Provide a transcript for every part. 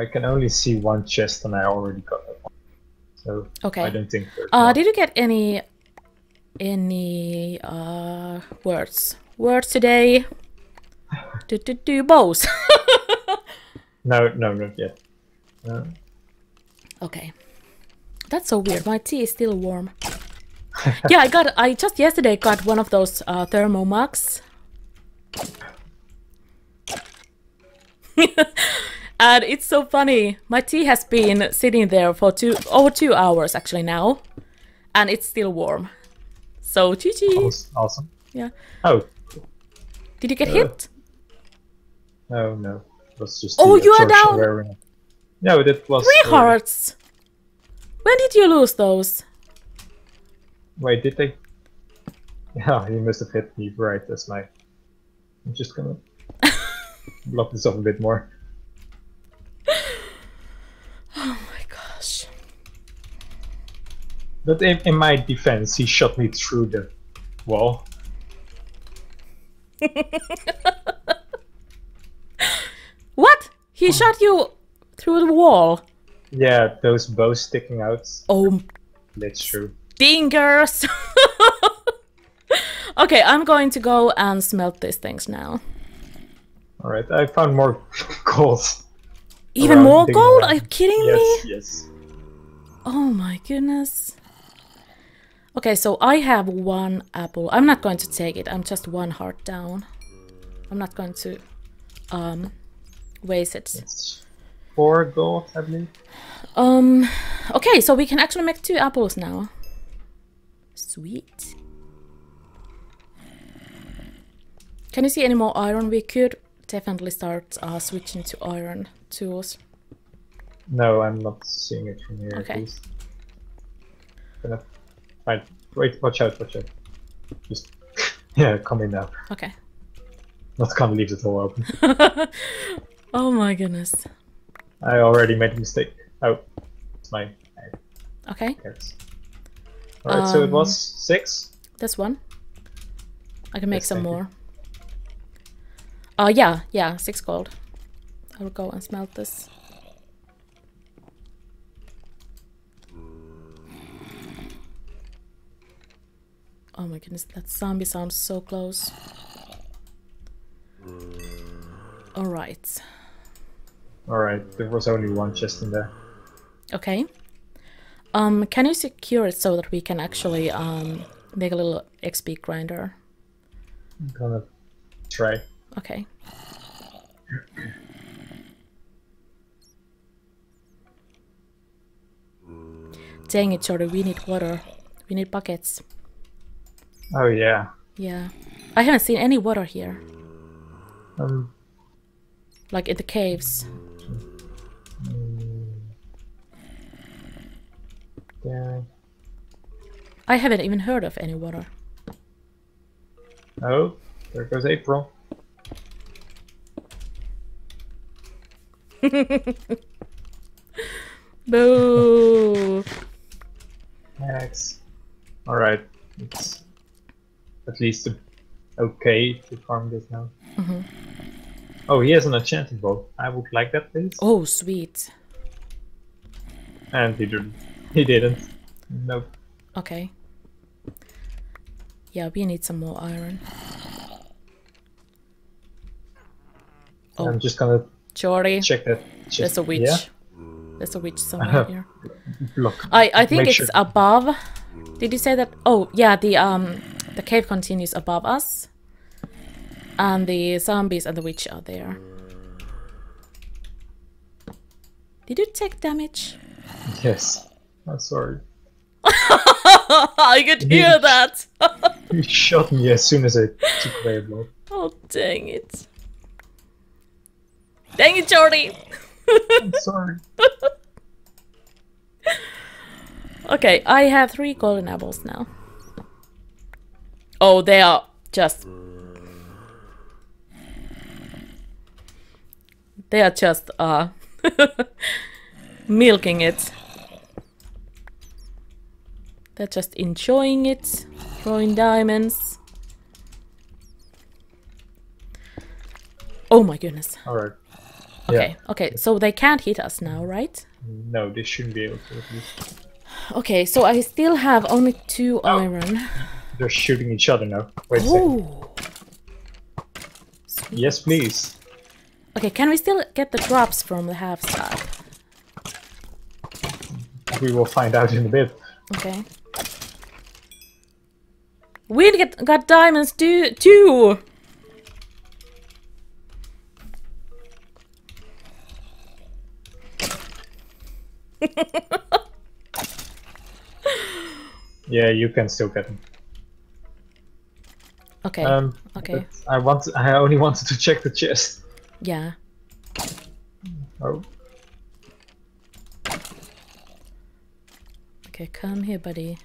I can only see one chest, and I already got that one. So Okay. I don't think. Uh, did you get any any uh words words today? Do do do bows. No, no, not yet. Uh, okay, that's so weird. My tea is still warm. yeah, I got. I just yesterday got one of those uh, thermo mugs. and it's so funny. My tea has been sitting there for two over two hours actually now, and it's still warm. So GG. awes- awesome. Yeah. Oh Did you get Uh, hit? no, no. It was just. Oh, you are down! wearing- No, that was. Three uh, hearts. When did you lose those? Wait, did they? Yeah, you must have hit me right as my. I'm just gonna block this off a bit more. Oh my gosh. But in, in my defense, he shot me through the wall. What? He hmm. shot you through the wall. Yeah, those bows sticking out. Oh, That's true. dingers. okay, I'm going to go and smelt these things now. All right, I found more gold. Even more gold? around. Are you kidding Yes, me? yes. Oh my goodness. Okay, so I have one apple. I'm not going to take it. I'm just one heart down. I'm not going to um waste it. It's four gold, I believe. Um okay, so we can actually make two apples now. Sweet. Can you see any more iron? We could definitely start uh, switching to iron tools. No, I'm not seeing it from here. Okay. At least. Gonna find. Wait, watch out, watch out. Just yeah, come in now. Okay. Not gonna leave the door open. oh my goodness. I already made a mistake. Oh, it's my Okay. Alright, so it Um, was six. that's one. I can make Yes, some thank you. more. Uh yeah, yeah, six gold. I will go and smelt this. Oh my goodness, that zombie sounds so close. Alright. Alright, there was only one chest in there. Okay. Um, can you secure it so that we can actually um make a little XP grinder? I'm gonna try. Okay. Dang it, Jordan, we need water. We need buckets. Oh yeah. Yeah. I haven't seen any water here. Um, Like in the caves. yeah. I haven't even heard of any water. Oh, there goes April. Boo! Max. Alright, it's at least okay to farm this now. Mhm. Oh, he has an enchanted bow. I would like that, please. Oh, sweet. And he didn't. He didn't. Nope. Okay. Yeah, we need some more iron. Oh. I'm just gonna Jordi, check that. there's a witch. Yeah. There's a witch somewhere here. Look. I I think Make it's sure- above. Did you say that? Oh yeah, the um the cave continues above us, and the zombies and the witch are there. Did you take damage? Yes. I'm sorry. I could hear that. He shot me as soon as I took away a blow. oh dang it! Dang it, Jordi. I'm sorry. Okay, I have three golden apples now. Oh, they are just. They are just uh milking it. They're just enjoying it, throwing diamonds. Oh my goodness. Alright. Okay, okay, so they can't hit us now, right? No, they shouldn't be able to. Okay, so I still have only two Oh. iron. They're shooting each other now. Wait a second. Oh! Yes, please. Okay, can we still get the drops from the half staff? We will find out in a bit. Okay. We get got diamonds too. too. Yeah, you can still get them. Okay. Um, okay. I want. I only wanted to check the chest. Yeah. Oh, Okay, come here, buddy.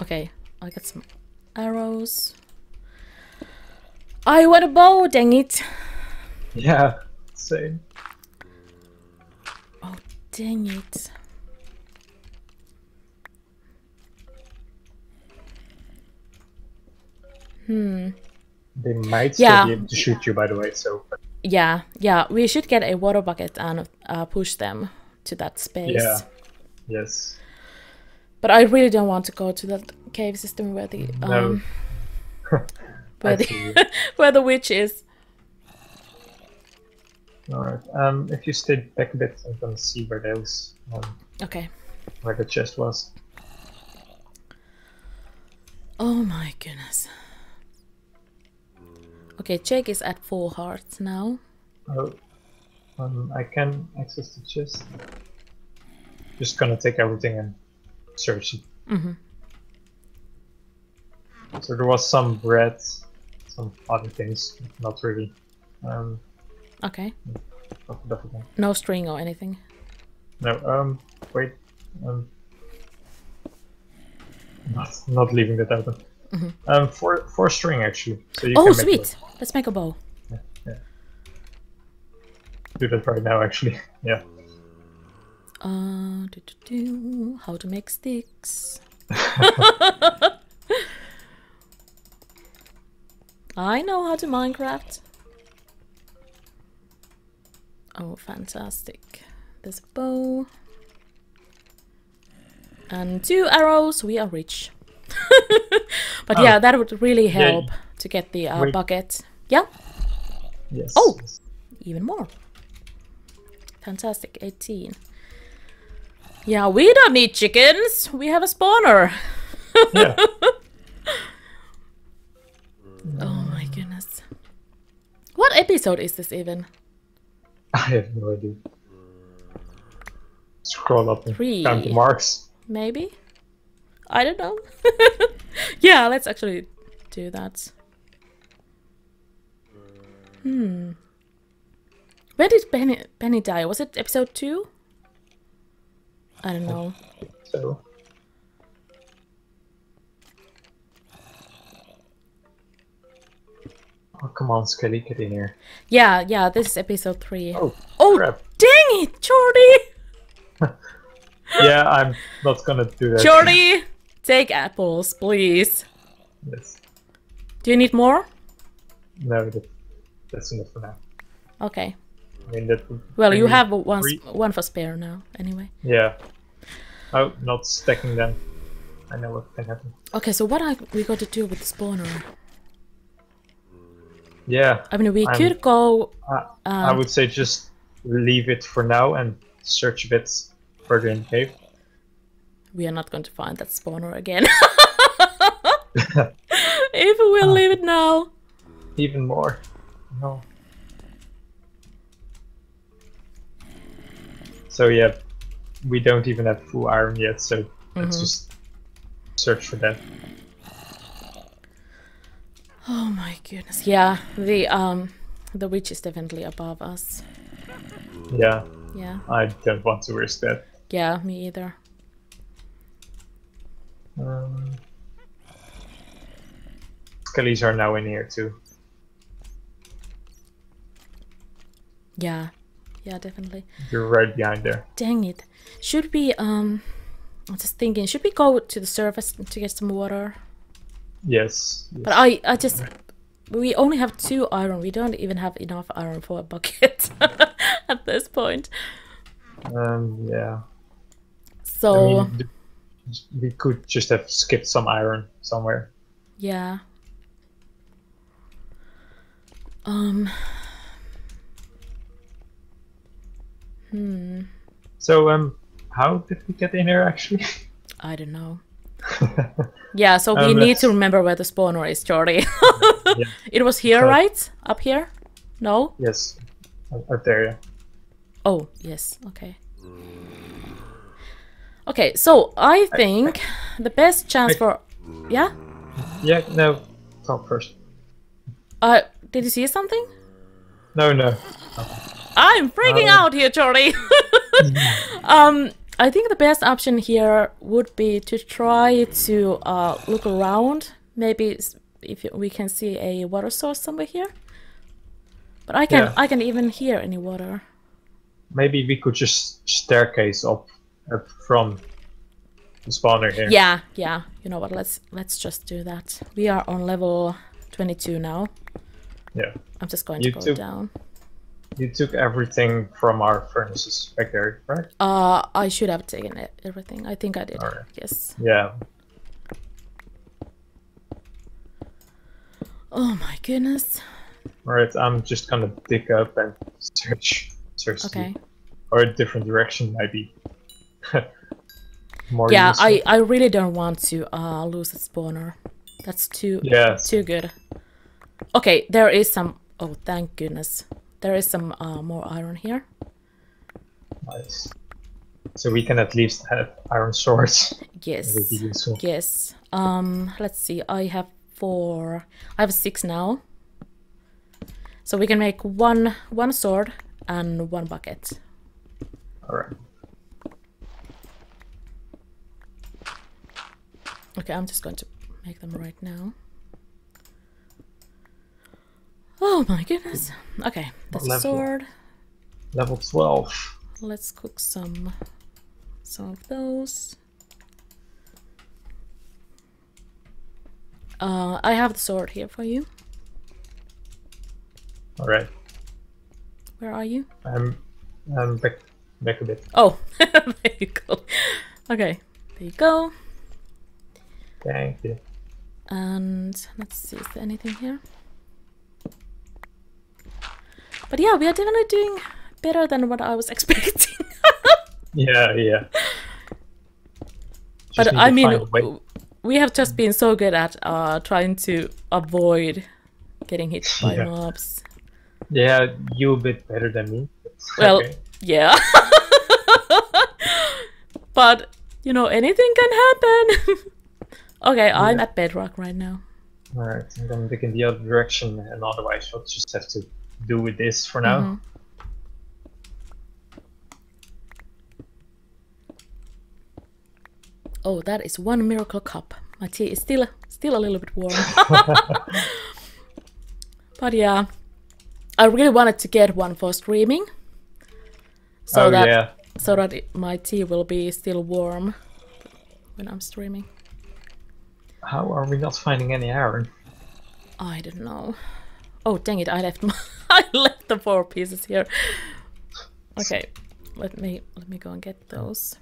Okay, I got some arrows. I want a bow, dang it! yeah. Same. Oh, dang it. Hmm. They might still Yeah. be able to shoot you, by the way. So Yeah, yeah, we should get a water bucket and uh, push them to that space. yeah. Yes. But I really don't want to go to that cave system where the No. um where see you. the where the witch is. All right. Um, if you stay back a bit, I'm gonna see where those um, Okay. where the chest was. Oh my goodness. Okay, Jake is at full hearts now. Oh, um, I can access the chest. Just gonna take everything and search it. Mhm. So there was some bread, some other things, not really. Um, Okay. off the top of my- No string or anything. no. Um, wait. Um, not not leaving that open. Um, four four string actually. So you oh, can make sweet. Let's make a bow. Yeah, yeah. Do that right now, actually. Yeah. Uh, do, do, do. How to make sticks. I know how to Minecraft. Oh, fantastic. There's a bow. And two arrows, we are rich. but Oh. yeah, that would really Yeah, help to get the uh, bucket. Yeah, Yes. Oh! even more. Fantastic, 18. Yeah, we don't need chickens. We have a spawner. Yeah. Oh my goodness. What episode is this even? I have no idea. Scroll up and Three. marks. Maybe? I don't know. yeah, let's actually do that. Hmm. Where did Benny, Benny die? Was it episode 2? I don't know. So. Oh, come on, Skelly, get in here. Yeah, yeah, this is episode 3. Oh, Oh, crap. dang it, Jordi! Yeah, I'm not gonna do that. Jordi, take apples, please. Yes. Do you need more? No, that, that's enough for now. Okay. I mean, that. would Well, you have one for spare now, anyway. Yeah. Oh, not stacking them. I know what can happen. Okay, so what are we going to do with the spawner? Yeah, I mean, we I'm- could go. I, I Um, would say just leave it for now and search a bit further in the cave. We are not going to find that spawner again. if we will leave it now. Even more. No. So yeah, we don't even have full iron yet, so let's Mhm. just search for that. Oh my goodness. Yeah, the um, the witch is definitely above us. Yeah, Yeah. I don't want to risk that. Yeah, me either. Um, Skellies are now in here too. Yeah. Yeah, definitely. You're right behind there. Dang it. Should we um? I'm just thinking. Should we go to the surface to get some water? Yes. But I, I just, we only have two iron. We don't even have enough iron for a bucket at this point. Um, yeah. So, I mean, we could just have skipped some iron somewhere. yeah. Um. Hmm. So, um, how did we get in here actually? I don't know. Yeah, so we Um, need let's- to remember where the spawner is, Jordi. Yeah. It was here, So- right? Up here? No? yes, out there. Yeah. Oh, yes. Okay. Okay, so I think the best chance I- for yeah. Yeah. No. Talk first. Uh, did you see something? No. No. I'm freaking Um, out here, Jordi. um, I think the best option here would be to try to uh, look around. Maybe if we can see a water source somewhere here. But I can Yeah. I can even hear any water. Maybe we could just staircase up up from the spawner here. Yeah, yeah. You know what? Let's let's just do that. We are on level 22 now. Yeah. I'm just going You to go too. down. You took everything from our furnaces back there, right? Uh, I should have taken it, everything. I think I did. Alright. Yes. Yeah. Oh my goodness. Alright, I'm just gonna dig up and search search Okay. or a different direction maybe. More Yeah, useful. I I really don't want to uh lose the spawner. That's too Yes. too good. Okay, there is some. Oh, thank goodness. There is some uh, more iron here. Nice. So we can at least have iron swords. Yes. That would be useful. Yes. Um. Let's see. I have four. I have six now. So we can make one one sword and one bucket. Alright. Okay, I'm just going to make them right now. Oh my goodness. Okay, that's a level? sword. Level 12. Let's cook some some of those. Uh, I have the sword here for you. Alright. Where are you? I'm I'm back back a bit. Oh, there you go. Okay, there you go. Thank you. And let's see, is there anything here? But yeah, we are definitely doing better than what I was expecting. Yeah, yeah. Just but I mean, find a way- w- we have just been so good at uh, trying to avoid getting hit by Yeah. mobs. yeah, you a bit better than me. Well, okay. yeah. but, you know, anything can happen. okay, I'm at bedrock right now. Alright, I'm gonna dig in the other direction, and otherwise I'll just have to do with this for now. Mhm. Oh, that is one miracle cup. My tea is still still a little bit warm. but yeah, I really wanted to get one for streaming, so oh that yeah, so that it, my tea will be still warm when I'm streaming. How are we not finding any iron? I don't know. Oh dang it! I left my, I left the four pieces here. Okay, let me let me go and get those.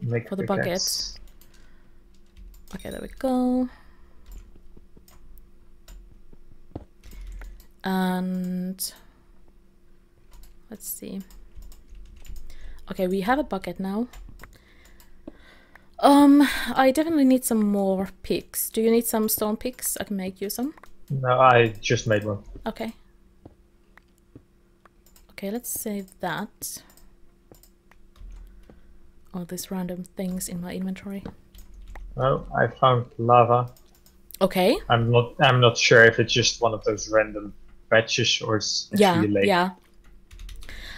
Make For the bucket. Okay, there we go. And let's see. Okay, we have a bucket now. Um, I definitely need some more picks. Do you need some stone picks? I can make you some. No, I just made one. Okay. Okay, let's save that. All these random things in my inventory. Oh, I found lava. Okay. I'm not. I'm not sure if it's just one of those random patches or it's Yeah, lake. yeah.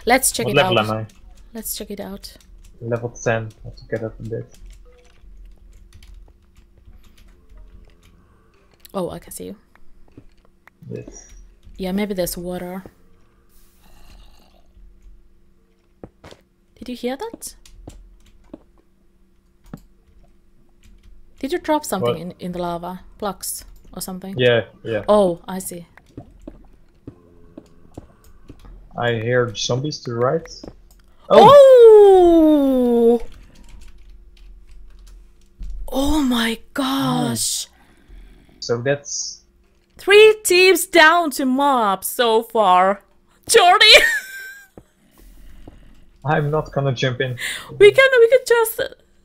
Let's check What it level out. am I? Let's check it out. Level ten. I have to get up a bit. Oh, I can see you. Yes. Yeah, maybe there's water. Did you hear that? Did you drop something What? in, in the lava? Blocks. or something. Yeah, yeah. Oh, I see. I hear zombies to the right. Oh! Oh, oh my gosh! So that's Three teams down to mobs so far. Jordi, I'm not gonna jump in. we can we can just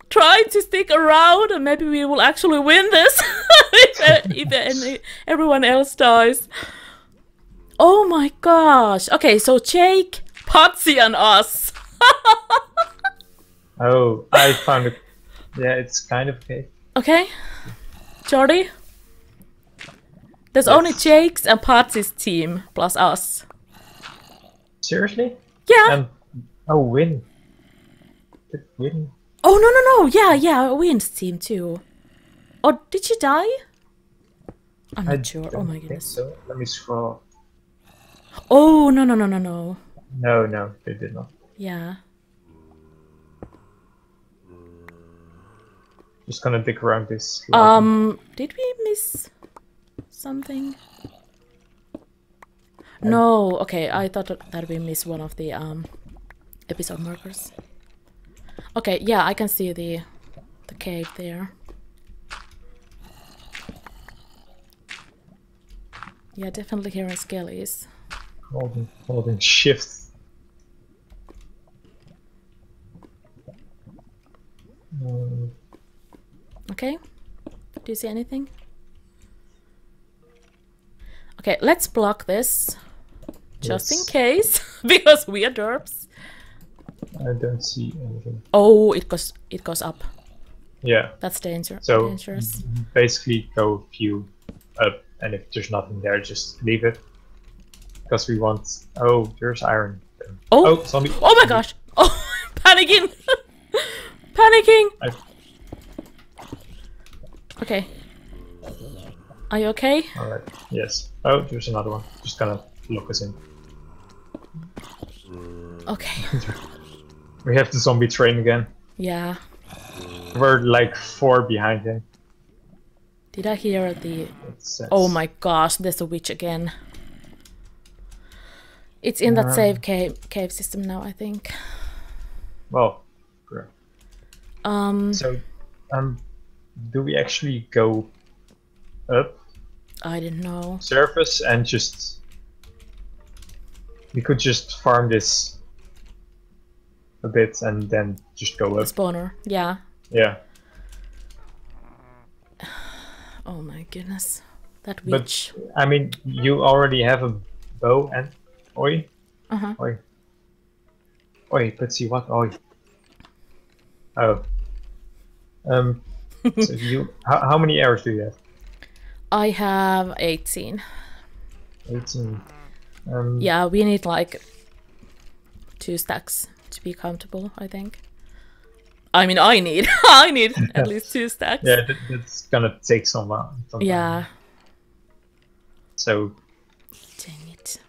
try to stick around and maybe we will actually win this if, if any, everyone else dies. Oh my gosh! Okay, so Jake, Puddzee, and us. Oh, I found it. Yeah, it's kind of okay. Okay, Jordi. There's only Jake's and Puddzee's team plus us. Seriously? Yeah. And oh, win. Did win? Oh no no no! Yeah yeah, Win's team too. Or did she die? I'm I not sure. Oh don't my goodness. So let me scroll. Oh no no no no no. No, no, they did not. Yeah. Just gonna dig around this. lava. Um, did we miss something? No. Okay, I thought that- we missed one of the um episode markers. Okay, yeah, I can see the the cave there. Yeah, definitely hearing skellies. holding, holding shift. Um, Okay. Do you see anything? Okay, let's block this. Just in case. because we are derps. I don't see anything. Oh, it goes it goes up. Yeah, That's danger so dangerous. basically go view up, and if there's nothing there, just leave it. Because we want. Oh, there's iron. Oh. oh zombie. Oh my gosh! Oh panicking! panicking! I, Okay. Are you okay? all right. Yes. Oh, there's another one. Just gonna lock us in. Okay. We have the zombie train again. Yeah. We're like four behind him. Did I hear the Oh my gosh, there's a witch again. It's in that Um. save cave cave system now, I think. Well, great. Um So, um, do we actually go up I didn't know. surface and just? We could just farm this a bit and then just go up. Spawner. Yeah. Yeah, Oh my goodness. That But- witch. I mean, you already have a bow and oi, Uh-huh. oi, oi. Let's see what oi. Oh. Um. so you, how, how many arrows do you have? I have 18. 18. Um, Yeah, we need like two stacks to be comfortable, I think. I mean, I need I need at least two stacks. Yeah, that, that's gonna take some, uh, some time. Yeah. So Dang it.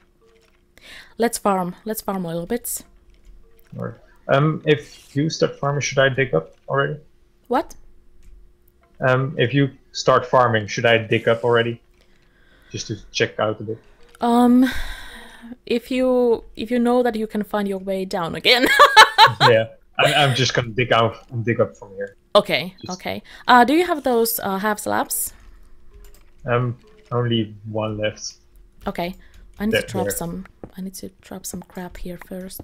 Let's farm. Let's farm a little bit. Or, um, if you start farming, should I dig up already? What? Um, if you start farming, should I dig up already? Just to check out a bit. Um if you if you know that you can find your way down again. yeah, I, I'm just gonna dig out and dig up from here. okay, Just- okay. Uh do you have those uh half slabs? Um, only one left. Okay. I need to drop there. some I need to drop some crap here first.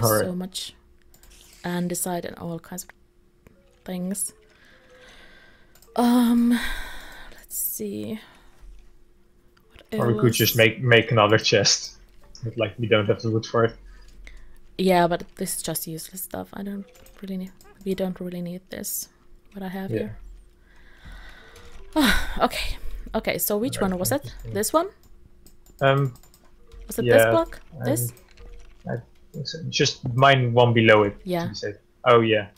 All so right. much and decide on all kinds of things. Um let's see. What Or we could just make make another chest. But, like we don't have the wood for it. Yeah, but this is just useless stuff. I don't really need. We don't really need this. What I have Yeah. here. okay. Okay. So which one was it? This one? Um, Was it this Yeah, block? This? I just mine one below it. Yeah. Oh yeah.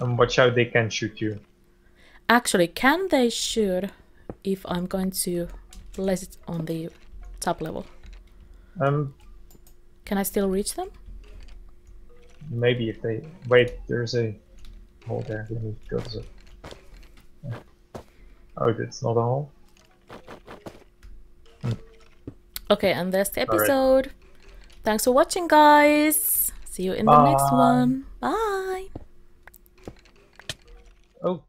Um, watch out! They can shoot you. Actually, can they shoot if I'm going to place it on the top level? Um, Can I still reach them? maybe if they wait. There's a hole there. Let me go to the. Oh, that's not a hole? Okay, and that's the All right. episode. Thanks for watching, guys. See you in the next one. Bye. Oh,